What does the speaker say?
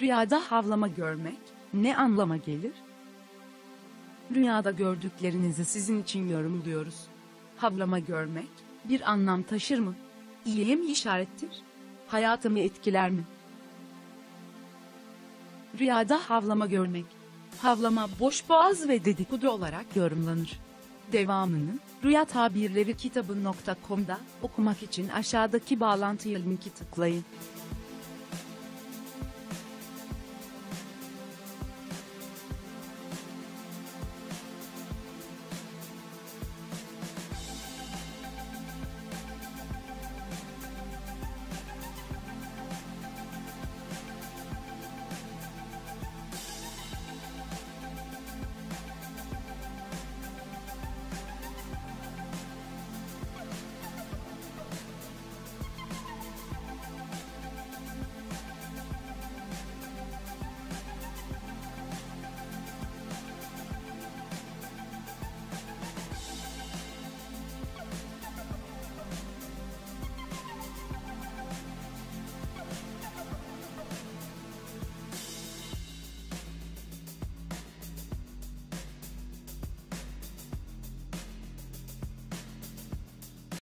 Rüyada havlama görmek ne anlama gelir? Rüyada gördüklerinizi sizin için yorumluyoruz. Havlama görmek bir anlam taşır mı? İyiye mi işarettir? Hayatımı etkiler mi? Rüyada havlama görmek. Havlama boş boğaz ve dedikodu olarak yorumlanır. Devamını Rüya Tabirleri kitabı.com'da okumak için aşağıdaki bağlantıya linki tıklayın.